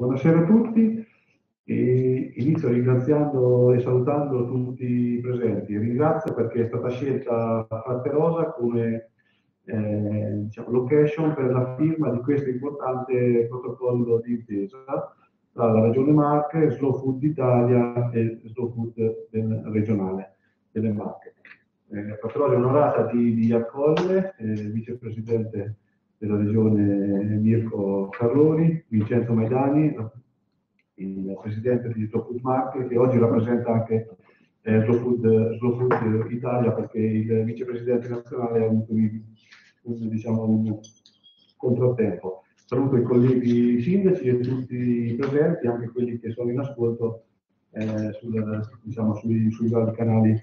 Buonasera a tutti. E inizio ringraziando e salutando tutti i presenti. Ringrazio perché è stata scelta Fratterosa come eh, diciamo, location per la firma di questo importante protocollo di intesa tra la Regione Marche, Slow Food Italia e Slow Food del, regionale delle Marche. Eh, Fratterosa è onorata di, di accogliere eh, vicepresidente della regione Mirko Carloni, Vincenzo Maidani, il presidente di Slow Food Market, che oggi rappresenta anche eh, Slow, Food, Slow, Food, Italia perché il vicepresidente nazionale ha avuto un, diciamo, un contrattempo. Saluto i colleghi sindaci e tutti i presenti, anche quelli che sono in ascolto eh, sul, diciamo, sui, sui vari canali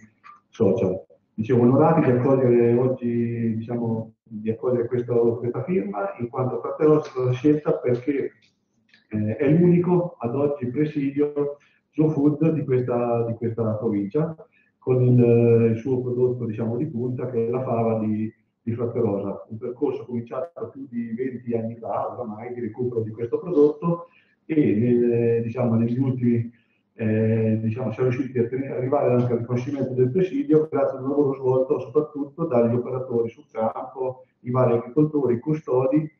social. Dicevo, onorati di accogliere oggi, diciamo, di accogliere questo, questa firma, in quanto Fratello è stata scelta perché eh, è l'unico ad oggi presidio slow food di questa, di questa provincia, con il, il, suo prodotto diciamo, di punta che è la fava di, di Fratterosa. Un percorso cominciato più di 20 anni fa, oramai, di recupero di questo prodotto e nel, diciamo, negli ultimi eh, diciamo, siamo riusciti a arrivare anche al riconoscimento del presidio grazie al lavoro svolto soprattutto dagli operatori sul campo, i vari agricoltori, i custodi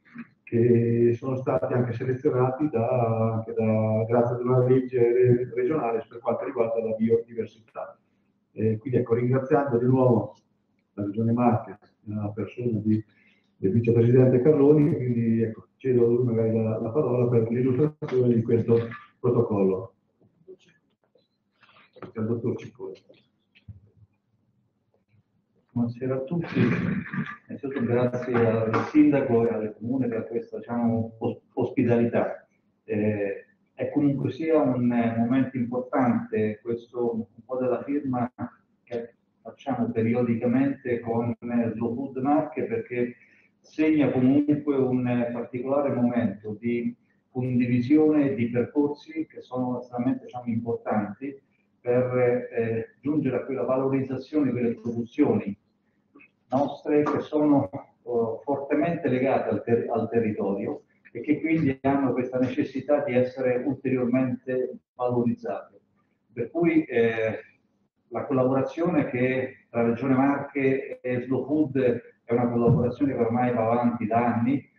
che sono stati anche selezionati da, anche da, grazie ad una legge regionale per quanto riguarda la biodiversità. Eh, quindi ecco, ringraziando di nuovo la Regione Marche, la persona di, del vicepresidente Carloni, quindi ecco, cedo magari la, la parola per l'illustrazione di questo protocollo al dottor Ciccone. Buonasera a tutti, innanzitutto grazie al sindaco e al comune per questa diciamo, ospitalità. Eh, è comunque sia un momento importante questo un po' della firma che facciamo periodicamente con Slow Food Marche perché segna comunque un particolare momento di condivisione di percorsi che sono estremamente diciamo, importanti per eh, giungere a quella valorizzazione delle produzioni nostre che sono uh, fortemente legate al, ter al, territorio e che quindi hanno questa necessità di essere ulteriormente valorizzate. Per cui eh, la collaborazione che tra Regione Marche e Slow Food è una collaborazione che ormai va avanti da anni.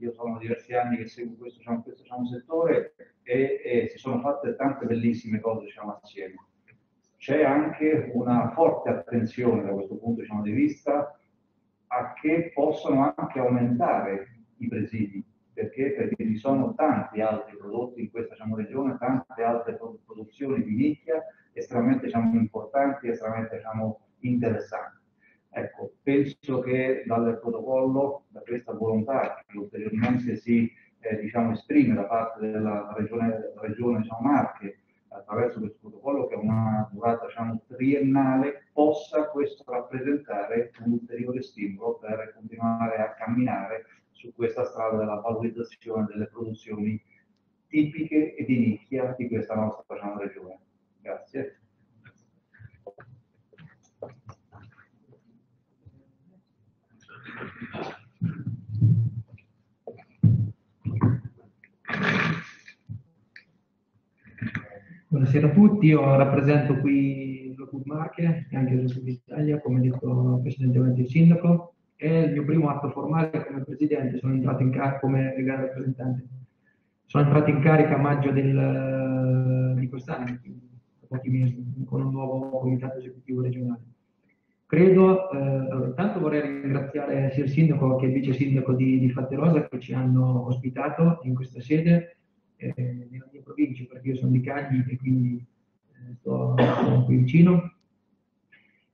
Io sono diversi anni che seguo questo, diciamo, questo diciamo, settore e, e, si sono fatte tante bellissime cose diciamo, assieme c'è anche una forte attenzione da questo punto diciamo, di vista a che possono anche aumentare i presidi, perché? perché ci sono tanti altri prodotti in questa diciamo, regione, tante altre produzioni di nicchia estremamente diciamo, importanti, estremamente diciamo, interessanti. Ecco, penso che dal protocollo, da questa volontà che ulteriormente si eh, diciamo, esprime da parte della regione, regione diciamo, Marche, attraverso questo protocollo che ha una durata diciamo, triennale, possa questo rappresentare un ulteriore stimolo per continuare a camminare su questa strada della valorizzazione delle produzioni tipiche e di nicchia di questa nostra diciamo, regione. Grazie. Buonasera a tutti, io rappresento qui lo Food Marche e anche lo Food Italia, come detto precedentemente il sindaco. È il mio primo atto formale come presidente, sono entrato in carica come legale rappresentante. Sono entrato in carica a maggio del, di quest'anno, da pochi mesi, con un nuovo comitato esecutivo regionale. Credo, eh, allora, intanto vorrei ringraziare sia il sindaco che il vice sindaco di, di Fatterosa che ci hanno ospitato in questa sede eh, nella mia provincia, perché io sono di Cagli e quindi eh, sto, sto, qui vicino.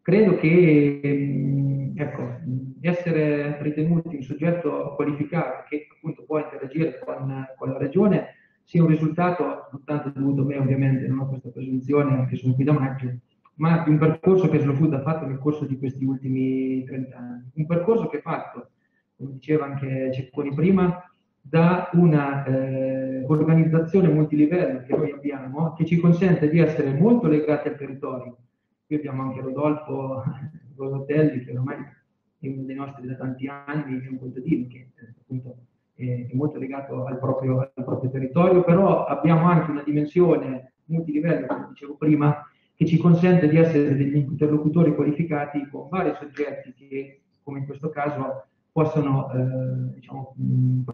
Credo che ehm, ecco, essere ritenuti un soggetto qualificato che appunto può interagire con, con la regione sia un risultato non tanto dovuto a me ovviamente, non ho questa presunzione, anche sono qui da maggio, ma di un percorso che Slow Food ha fatto nel corso di questi ultimi 30 anni. Un percorso che è fatto, come diceva anche Cecconi prima, da una eh, multilivello che noi abbiamo, che ci consente di essere molto legati al territorio. Qui abbiamo anche Rodolfo Rosotelli, che ormai è uno dei nostri da tanti anni, è un contadino che eh, appunto è molto legato al proprio, al proprio territorio, però abbiamo anche una dimensione multilivello, come dicevo prima, che ci consente di essere degli interlocutori qualificati con vari soggetti che, come in questo caso, possono eh, diciamo,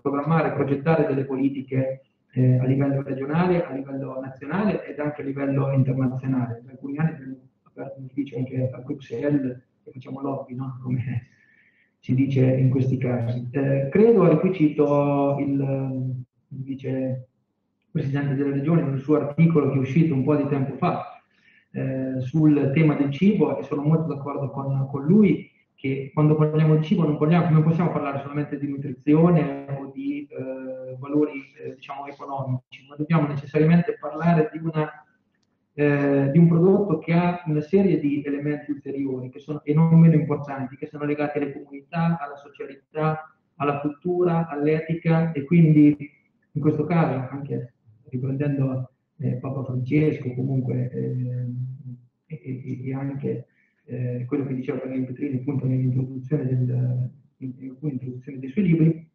programmare, progettare delle politiche eh, a livello regionale, a livello nazionale ed anche a livello internazionale. Da alcuni anni abbiamo aperto un ufficio anche a Bruxelles e facciamo lobby, no? come si dice in questi casi. Eh, credo, e qui cito il, il vice presidente della regione un suo articolo che è uscito un po' di tempo fa eh, sul tema del cibo e sono molto d'accordo con, con lui che quando parliamo di cibo non, parliamo, non, possiamo parlare solamente di nutrizione o di eh, valori eh, diciamo, economici, ma dobbiamo necessariamente parlare di, una, eh, di, un prodotto che ha una serie di elementi ulteriori sono, e non meno importanti, che sono legati alle comunità, alla socialità, alla cultura, all'etica e quindi in questo caso, anche riprendendo eh, Papa Francesco comunque eh, e, e, anche eh, quello che diceva Daniele Petrini appunto nell'introduzione, del, nell'introduzione dei suoi libri,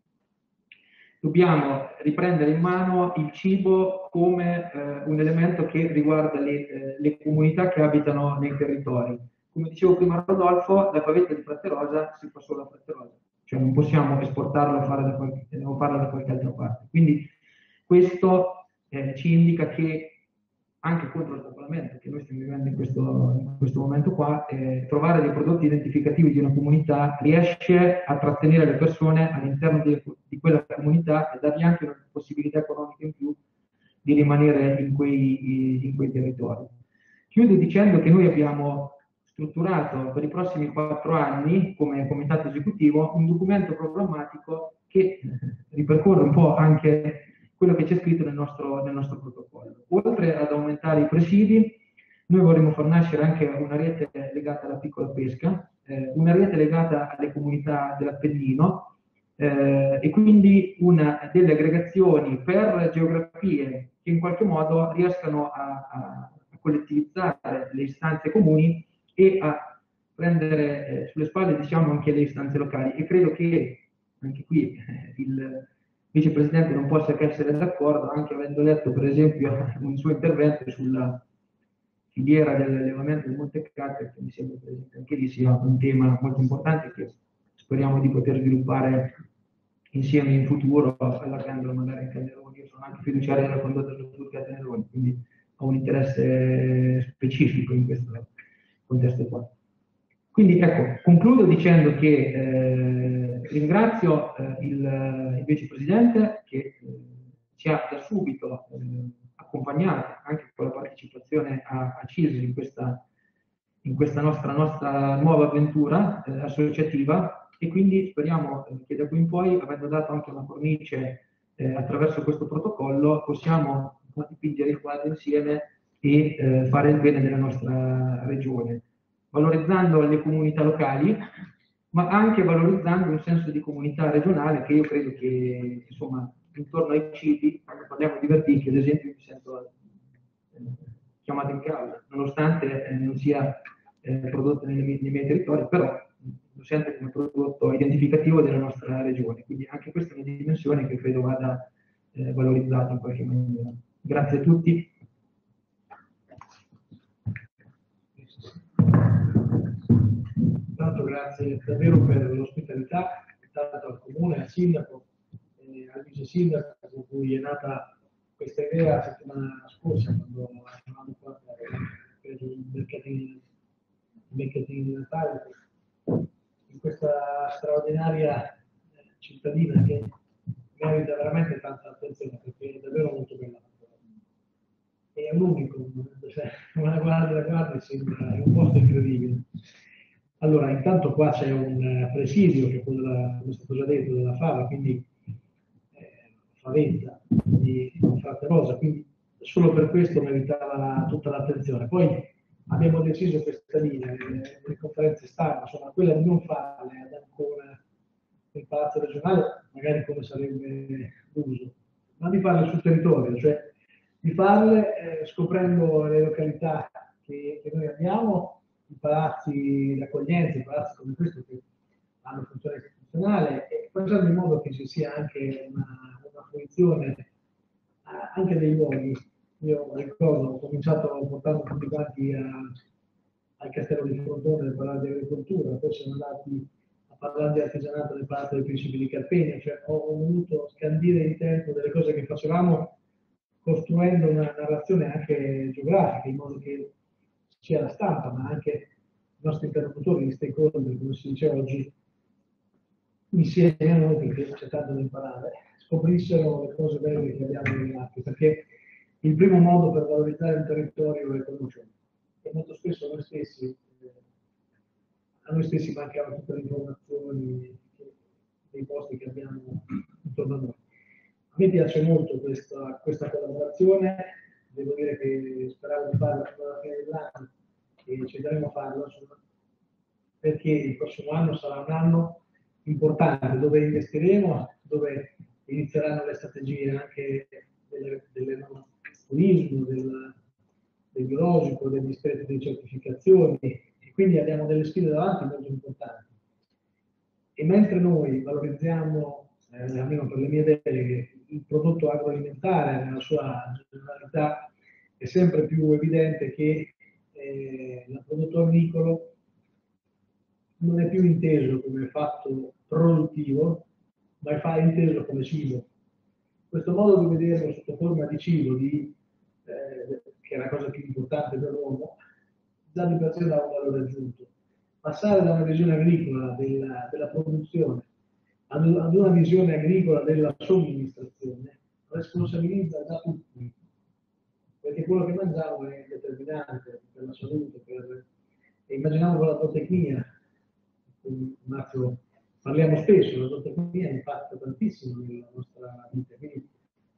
dobbiamo riprendere in mano il cibo come eh, un elemento che riguarda le, eh, le, comunità che abitano nei territori. Come dicevo prima Rodolfo, la pavetta di Fratterosa si fa solo a Fratterosa, cioè non possiamo esportarlo o farlo da qualche altra parte. Quindi questo eh, ci indica che anche contro il popolamento che noi stiamo vivendo in questo, in questo momento qua, eh, trovare dei prodotti identificativi di una comunità riesce a trattenere le persone all'interno di, di, quella comunità e dargli anche una possibilità economica in più di rimanere in quei, in quei territori. Chiudo dicendo che noi abbiamo strutturato per i prossimi quattro anni, come comitato esecutivo, un documento programmatico che ripercorre un po' anche quello che c'è scritto nel nostro, nel nostro protocollo. Oltre ad aumentare i presidi, noi vorremmo far nascere anche una rete legata alla piccola pesca, eh, una rete legata alle comunità dell'Appennino eh, e quindi una, delle aggregazioni per geografie che in qualche modo riescano a, a, collettivizzare le istanze comuni e a prendere eh, sulle spalle diciamo, anche le istanze locali. E credo che anche qui eh, il, vicepresidente non possa che essere d'accordo, anche avendo letto per esempio un suo intervento sulla filiera dell'allevamento del Monte Carlo, che mi sembra che anche lì sia un tema molto importante che speriamo di poter sviluppare insieme in futuro, allargandolo magari anche a Neroni. Io sono anche fiduciario della condotta dello studio a Neroni, quindi ho un interesse specifico in questo contesto qua. Quindi ecco, concludo dicendo che eh, ringrazio eh, il, il vicepresidente che eh, ci ha da subito eh, accompagnato anche con la partecipazione a, a CISI in questa, in questa nostra, nostra, nuova avventura eh, associativa. E quindi speriamo eh, che da qui in poi, avendo dato anche una cornice eh, attraverso questo protocollo, possiamo dipingere il quadro insieme e fare il bene della nostra regione, valorizzando le comunità locali ma anche valorizzando un senso di comunità regionale che io credo che, insomma, intorno ai cibi, quando parliamo di verticchi, ad esempio, mi sento eh, chiamato in causa, nonostante eh, non sia eh, prodotto nei, nei, miei territori, però lo sento come prodotto identificativo della nostra regione. Quindi anche questa è una dimensione che credo vada valorizzata in qualche maniera. Grazie a tutti. Intanto grazie davvero per l'ospitalità, tanto al comune, al sindaco, e al vice sindaco con cui è nata questa idea la settimana scorsa quando eravamo qua per i mercatini, mercatini di Natale, in questa straordinaria cittadina che merita veramente tanta attenzione perché è davvero molto bella. È un unico, cioè, una guardia da guardia sembra un posto incredibile. Allora, intanto qua c'è un eh, presidio, che è quello, della, come è stato già detto, della Fava, quindi eh, Faventa, di Frate Rosa, quindi solo per questo meritava tutta l'attenzione. Poi abbiamo deciso questa linea, le, le conferenze stampa, insomma, quella di non farle ad ancora nel palazzo regionale, magari come sarebbe d'uso, ma di farle sul territorio, cioè di farle eh, scoprendo le località che, che noi abbiamo i palazzi d'accoglienza, i palazzi come questo che hanno funzione internazionale e facendo in modo che ci sia anche una, una fruizione eh, anche dei luoghi. Io ricordo, ho cominciato portando tutti quanti a, al castello di Frontone per parlare di agricoltura, poi siamo andati a parlare di artigianato nel Palazzo dei Principi di Carpegna, cioè ho voluto scandire in tempo delle cose che facevamo costruendo una narrazione anche geografica, in modo che sia la stampa, ma anche i nostri interlocutori, gli stakeholder, come si dice oggi, insieme a noi, perché c'è tanto da imparare, scoprissero le cose belle che abbiamo nei lati, perché il primo modo per valorizzare un territorio è conoscerlo. E molto spesso noi stessi, eh, a noi stessi mancano tutte le informazioni dei posti che abbiamo intorno a noi. A me piace molto questa, questa collaborazione, devo dire che speravo di farla fino alla fine dell'anno e ci andremo a farlo perché il prossimo anno sarà un anno importante dove investiremo, dove inizieranno le strategie anche del turismo, del, del biologico, degli aspetti di certificazioni e quindi abbiamo delle sfide davanti molto importanti. E mentre noi valorizziamo, eh, almeno per le mie deleghe, il prodotto agroalimentare nella sua generalità è sempre più evidente che eh, il prodotto agricolo non è più inteso come fatto produttivo, ma è inteso come cibo. Questo modo di vederlo sotto forma di cibo, di, eh, che è la cosa più importante per l'uomo, già di per sé un valore aggiunto. Passare da una visione agricola della, della produzione ad, una visione agricola della somministrazione responsabilizza già tutti, perché quello che mangiamo è determinante per la salute, per... e immaginiamo con la zootecnia, Marzio, parliamo spesso, la zootecnia impatta tantissimo nella nostra vita, quindi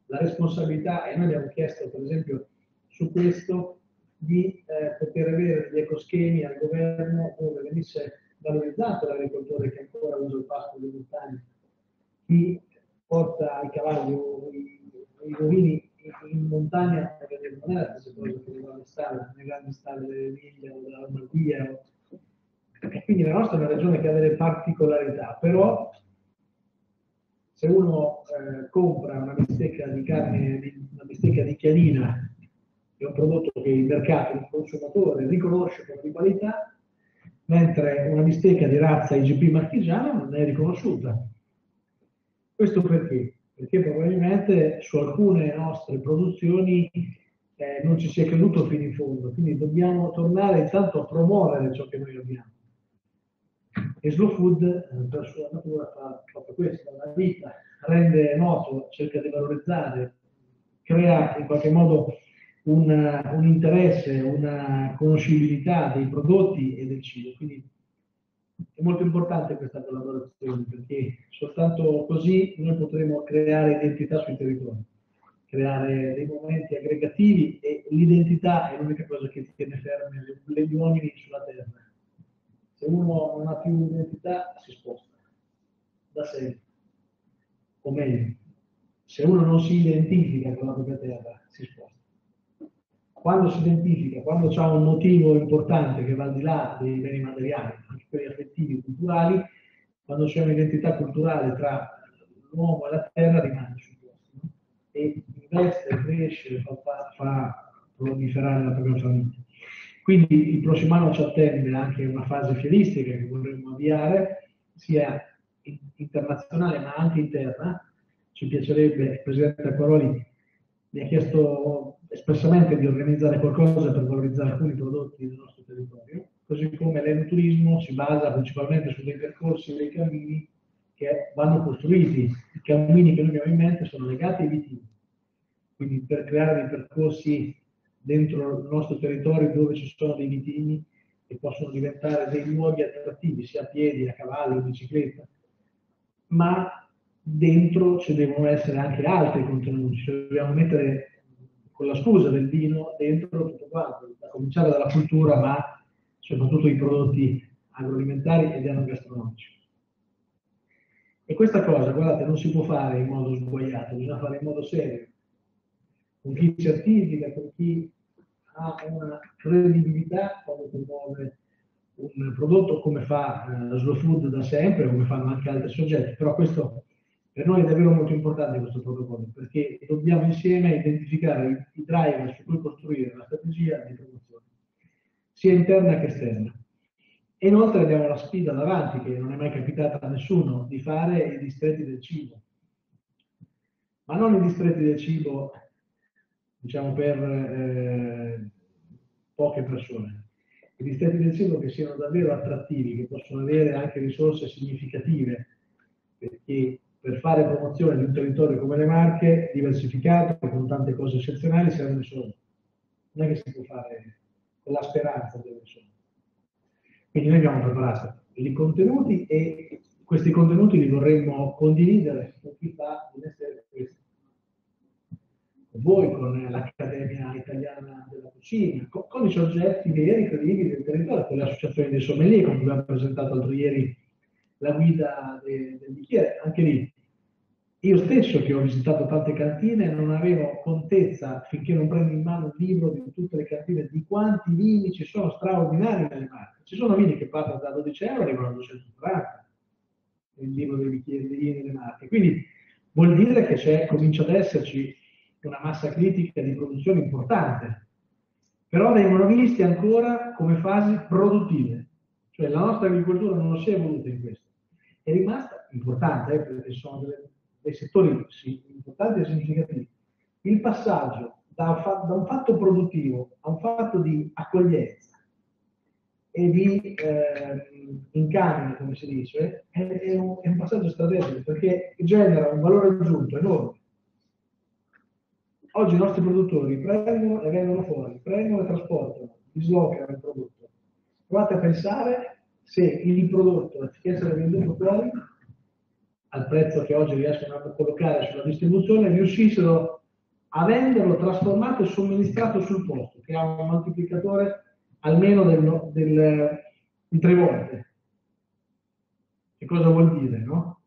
la responsabilità, e noi abbiamo chiesto per esempio su questo di eh, poter avere degli ecoschemi al governo dove venisse valorizzato l'agricoltore che ancora usa il pasto delle montagne, chi porta i cavalli o i, i bovini in montagna non è la stessa cosa che va alle stalle, nelle grandi stalle dell'Emilia o della Lombardia. Quindi la nostra è una regione che ha delle particolarità, però se uno eh, compra una bistecca di carne, una bistecca di chianina, è un prodotto che il mercato, il consumatore riconosce come di qualità, mentre una bistecca di razza IGP marchigiana non è riconosciuta. Questo perché? Perché probabilmente su alcune nostre produzioni eh, non ci si è creduto fino in fondo, quindi dobbiamo tornare intanto a promuovere ciò che noi abbiamo. E Slow Food, eh, per sua natura, fa proprio questo, la vita rende noto, cerca di valorizzare, crea in qualche modo un, un interesse, una conoscibilità dei prodotti e del cibo. Quindi è molto importante questa collaborazione perché soltanto così noi potremo creare identità sui territori, creare dei momenti aggregativi e l'identità è l'unica cosa che tiene ferme gli uomini sulla terra. Se uno non ha più identità si sposta da sé, o meglio, se uno non si identifica con la propria terra si sposta quando si identifica, quando c'è un motivo importante che va al di là dei beni materiali, anche quelli affettivi e culturali, quando c'è un'identità culturale tra l'uomo e la terra rimane sul posto no? e investe, cresce, fa, fa, fa proliferare la propria famiglia. Quindi il prossimo anno ci attende anche una fase fieristica che vorremmo avviare, sia internazionale ma anche interna. Ci piacerebbe, il Presidente Acquaroli mi ha chiesto espressamente di organizzare qualcosa per valorizzare alcuni prodotti del nostro territorio, così come l'enoturismo si basa principalmente su dei percorsi dei cammini che vanno costruiti. I cammini che noi abbiamo in mente sono legati ai vitigni, quindi per creare dei percorsi dentro il nostro territorio dove ci sono dei vitigni che possono diventare dei luoghi attrattivi sia a piedi, a cavallo, in bicicletta, ma dentro ci devono essere anche altri contenuti, ci dobbiamo mettere con la scusa del vino dentro tutto quanto, a cominciare dalla cultura, ma soprattutto i prodotti agroalimentari ed enogastronomici. E questa cosa, guardate, non si può fare in modo sbagliato, bisogna fare in modo serio, con chi certifica, con chi ha una credibilità quando promuove un prodotto come fa eh, Slow Food da sempre, come fanno anche altri soggetti, però questo per noi è davvero molto importante questo protocollo, perché dobbiamo insieme identificare i, driver su cui costruire la strategia di promozione, sia interna che esterna. E inoltre abbiamo la sfida davanti, che non è mai capitata a nessuno, di fare i distretti del cibo. Ma non i distretti del cibo, diciamo, per eh, poche persone. I distretti del cibo che siano davvero attrattivi, che possono avere anche risorse significative, perché per fare promozione di un territorio come le Marche, diversificato, con tante cose eccezionali, servono i soldi. Non è che si può fare con la speranza delle soldi. Quindi noi abbiamo preparato i contenuti e questi contenuti li vorremmo condividere con chi fa di mestiere questo. Con voi, con l'Accademia Italiana della Cucina, con, con, i soggetti veri, credibili del territorio, con le associazioni dei sommelier, come abbiamo presentato l'altro ieri la guida de, del bicchiere, anche lì. Io stesso che ho visitato tante cantine non avevo contezza finché non prendo in mano un libro di tutte le cantine di quanti vini ci sono straordinari nelle marche. Ci sono vini che partono da 12 euro e arrivano a 240 il libro dei bicchieri dei vini nelle marche. Quindi vuol dire che comincia ad esserci una massa critica di produzione importante, però vengono visti ancora come fasi produttive. Cioè la nostra agricoltura non si è evoluta in questo. È rimasta importante, eh, perché sono delle, dei settori sì, importanti e significativi. Il passaggio da da un, fatto, produttivo a un fatto di accoglienza e di eh, incamine, come si dice, è, è, un, è un passaggio strategico perché genera un valore aggiunto enorme. Oggi i nostri produttori prendono e vengono fuori, prendono e trasportano, dislocano il prodotto Provate a pensare se il prodotto, anziché essere venduto fuori, al prezzo che oggi riescono a collocare sulla distribuzione, riuscissero a venderlo, trasformato e somministrato sul posto, che ha un moltiplicatore almeno del, del, di tre volte. Che cosa vuol dire, no?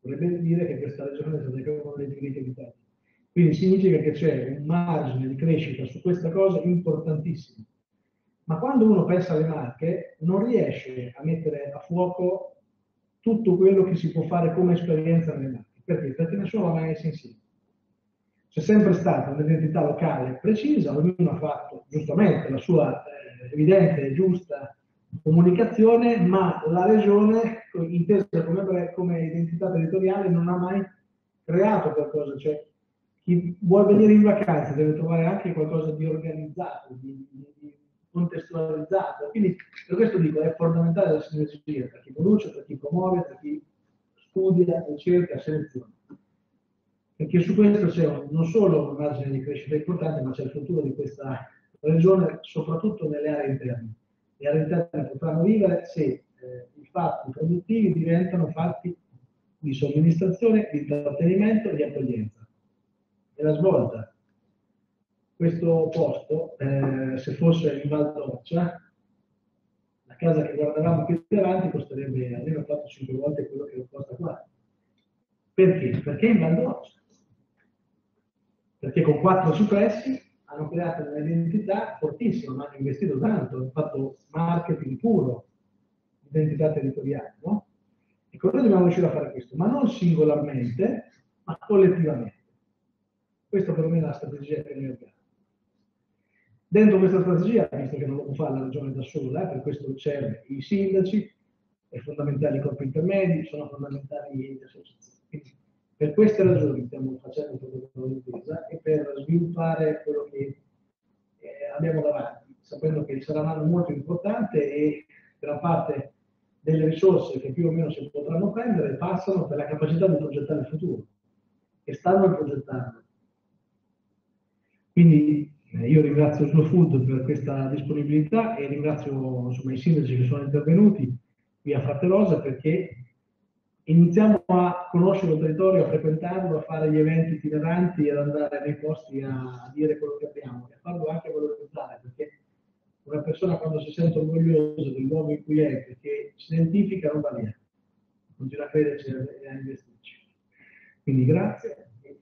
Vorrebbe dire che questa regione è stata una delle ricche d'Italia. Quindi significa che c'è un margine di crescita su questa cosa importantissimo. Ma quando uno pensa alle marche non riesce a mettere a fuoco tutto quello che si può fare come esperienza nelle marche. Perché? Perché nessuno l'ha mai insieme. C'è sempre stata un'identità locale precisa, ognuno ha fatto giustamente la sua eh, evidente e giusta comunicazione, ma la regione, intesa come, come, identità territoriale, non ha mai creato qualcosa. Cioè, chi vuole venire in vacanza deve trovare anche qualcosa di organizzato, di, di contestualizzato. Quindi per questo dico è fondamentale la sinergia tra chi produce, tra chi promuove, tra chi studia, ricerca, seleziona. Perché su questo c'è non solo un margine di crescita importante, ma c'è il futuro di questa regione, soprattutto nelle aree interne. Le aree interne potranno vivere se eh, i fatti produttivi diventano fatti di somministrazione, di intrattenimento e di accoglienza. È la svolta questo posto, eh, se fosse in Val d'Orcia, la casa che guardavamo qui davanti costerebbe almeno 4-5 volte quello che costa qua. Perché? Perché in Val d'Orcia. Perché con quattro cipressi hanno creato un'identità fortissima, ma hanno investito tanto, hanno fatto marketing puro, identità territoriale, no? Ecco, noi dobbiamo riuscire a fare questo, ma non singolarmente, ma collettivamente. Questa per me è la strategia che noi abbiamo. Dentro questa strategia, visto che non lo può fare la regione da sola, eh, per questo c'erano i sindaci, è fondamentale i corpi intermedi, sono fondamentali le associazioni. Per queste ragioni stiamo facendo il protocollo d'intesa e per sviluppare quello che eh, abbiamo davanti, sapendo che sarà un anno molto importante e gran parte delle risorse che più o meno si potranno prendere passano per la capacità di progettare il futuro e stanno progettando. Quindi eh, io ringrazio Slow Food per questa disponibilità e ringrazio insomma, i sindaci che sono intervenuti qui a Fratterosa perché iniziamo a conoscere il territorio, a frequentarlo, a fare gli eventi itineranti, ad andare nei posti a dire quello che abbiamo e a farlo anche valorizzare perché una persona quando si sente orgogliosa del luogo in cui è, perché si identifica, non va via, continua a crederci e a investirci. Quindi grazie e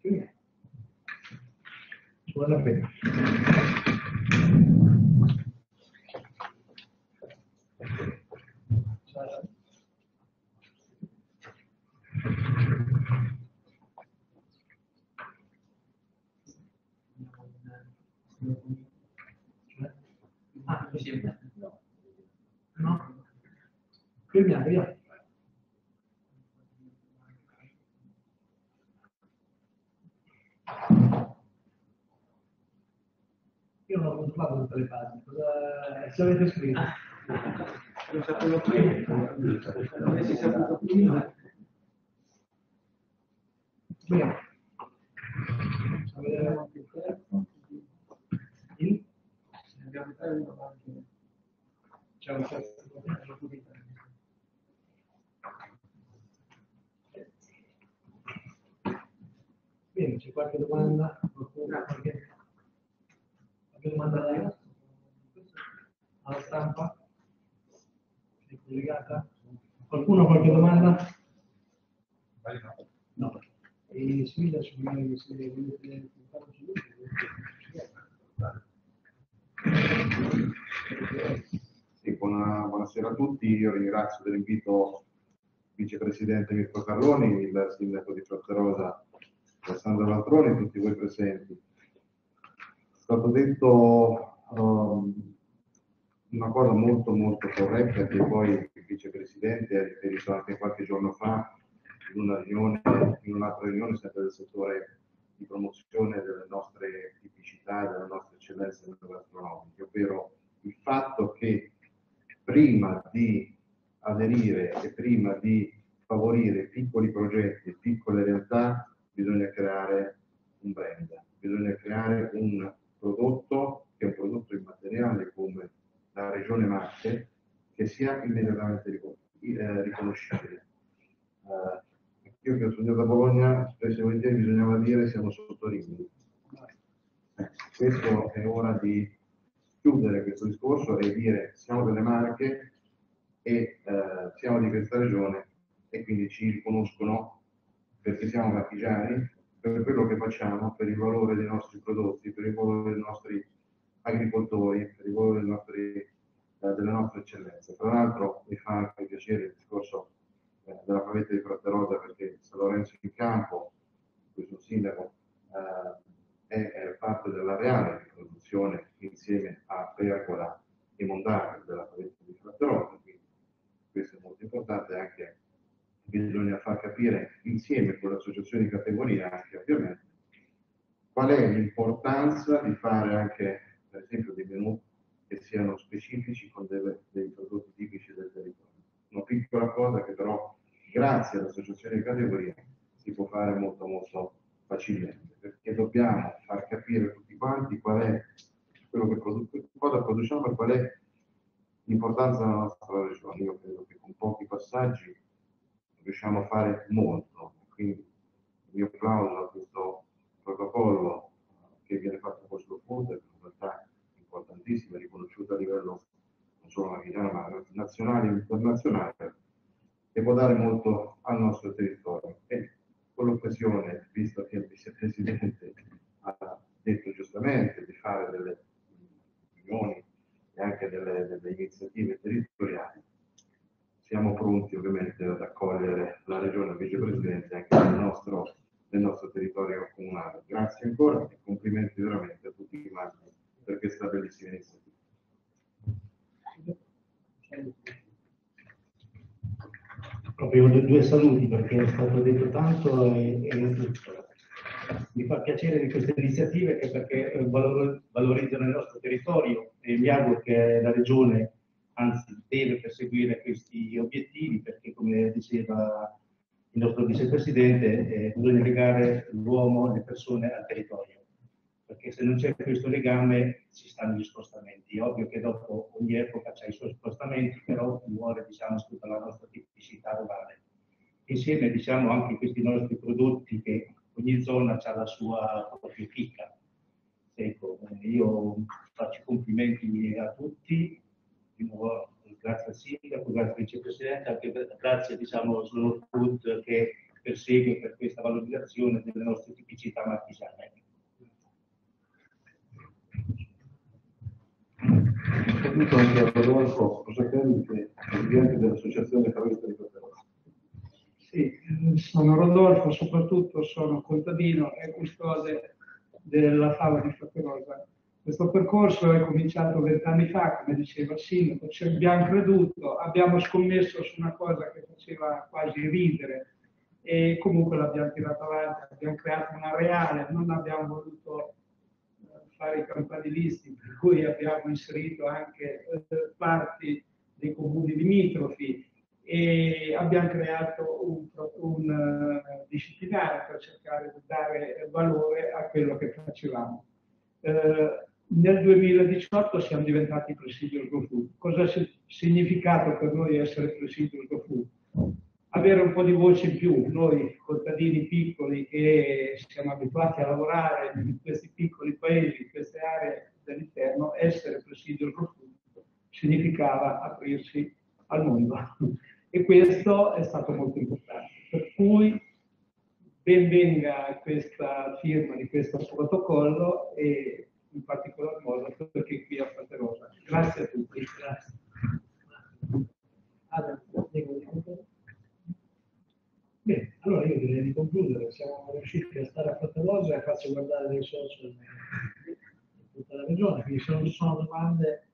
vale la pena. Ah, così. No. No? Quindi arriva. Tutte le pagine, cosa se avete scritto? Non sapevo prima, non avessi saputo prima. Bene. Il terzo. Il? Abbiamo una parte. C'è un terzo. Bene, c'è qualche domanda? Qualcuno? Qualche, qualche domanda da alla stampa? È collegata? Qualcuno ha qualche domanda? No. E Silvia, se mi se volete un saluto, Sì, buona- buonasera a tutti, io ringrazio dell'invito il vicepresidente Mirko Carloni, il sindaco di Fratterosa Alessandro Valtroni e tutti voi presenti. È stato detto um, una cosa molto molto corretta che poi il vicepresidente ha riferito anche qualche giorno fa in una riunione, in un'altra riunione sempre del settore di promozione delle nostre tipicità e delle nostre eccellenze gastronomiche, ovvero il fatto che prima di aderire e prima di favorire piccoli progetti, piccole realtà, bisogna creare un brand, bisogna creare un prodotto che è un prodotto immateriale come la regione Marche che sia immediatamente eh, riconoscibile. Eh, io che ho studiato a Bologna, spesso e volentieri bisognava dire siamo sotto Rimini. Eh, questo è ora di chiudere questo discorso e dire siamo delle Marche e eh, siamo di questa regione e quindi ci riconoscono perché siamo marchigiani, per quello che facciamo, per il valore dei nostri prodotti, per il valore dei nostri agricoltori, per dei nostri, eh, delle nostre eccellenze. Tra l'altro mi fa anche piacere il discorso eh, della pavetta di Fratterosa perché San Lorenzo in campo, questo sindaco, eh, è, parte della reale produzione insieme a Pergola e Mondara della pavetta di Fratterosa, quindi questo è molto importante anche bisogna far capire insieme con le associazioni di categoria anche ovviamente qual è l'importanza di fare anche per esempio dei menù che siano specifici con delle- dei prodotti tipici del territorio. Una piccola cosa che però grazie all'associazione di categoria si può fare molto molto facilmente perché dobbiamo far capire tutti quanti qual è quello che produ- cosa produciamo e qual è l'importanza della nostra regione. Io credo che con pochi passaggi riusciamo a fare molto. Quindi il mio applauso a questo protocollo che viene fatto Food, che è una realtà importantissima, riconosciuta a livello non solo marchigiano ma nazionale e internazionale, e può dare molto al nostro territorio. E con l'occasione, visto che il vicepresidente ha detto giustamente di fare delle riunioni e anche delle, delle iniziative territoriali, siamo pronti ovviamente ad accogliere la regione vicepresidente anche nel nostro, nel nostro territorio comunale. Grazie ancora e complimenti veramente a tutti quanti per questa bellissima iniziativa. Proprio due, saluti perché è stato detto tanto e, e mi fa piacere di queste iniziative perché eh, valor- valorizzano il nostro territorio e mi auguro che la Regione anzi deve perseguire questi obiettivi perché come diceva il nostro vicepresidente eh, bisogna legare l'uomo, le persone al territorio perché se non c'è questo legame ci stanno gli spostamenti. È ovvio che dopo ogni epoca c'è i suoi spostamenti, però muore diciamo, tutta la nostra tipicità rurale. Insieme diciamo anche questi nostri prodotti che ogni zona ha la sua propria chicca. Ecco, io faccio complimenti a tutti, di nuovo grazie al sindaco, grazie al vicepresidente, anche per- grazie diciamo, allo Slow Food che persegue per questa valorizzazione delle nostre tipicità marchigiane. Saluto anche a Rodolfo è presidente dell'Associazione Favista di Fratterosa. Sì, sono Rodolfo, soprattutto sono contadino e custode della fava di Fratterosa. Questo percorso è cominciato vent'anni fa, come diceva il sindaco, ci abbiamo creduto, abbiamo scommesso su una cosa che faceva quasi ridere e comunque l'abbiamo tirato avanti, abbiamo creato una reale, non abbiamo voluto eh, fare i campanilisti, per cui abbiamo inserito anche eh, parti dei comuni limitrofi e abbiamo creato un, un uh, disciplinare per cercare di dare valore a quello che facevamo. Uh, nel 2018 siamo diventati presidio GoFood. Cosa ha significato per noi essere presidio GoFood? Avere un po' di voce in più, noi contadini piccoli che siamo abituati a lavorare in questi piccoli paesi, in queste aree dell'interno, essere presidio GoFood significava aprirsi al mondo. E questo è stato molto importante. Per cui ben venga questa firma di questo protocollo e in particolar modo perché qui a Rosa. Grazie a tutti. Grazie. Bene, allora io direi di concludere, siamo riusciti a stare a Rosa e a farci guardare dei social di tutta la regione, quindi se non ci sono domande...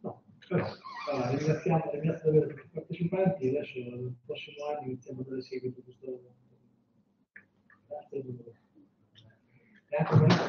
No. Allora, ringraziamo, ringraziamo davvero tutti i partecipanti e adesso nel prossimo anno iniziamo a dare seguito a questo lavoro. Grazie a tutti. Gracias.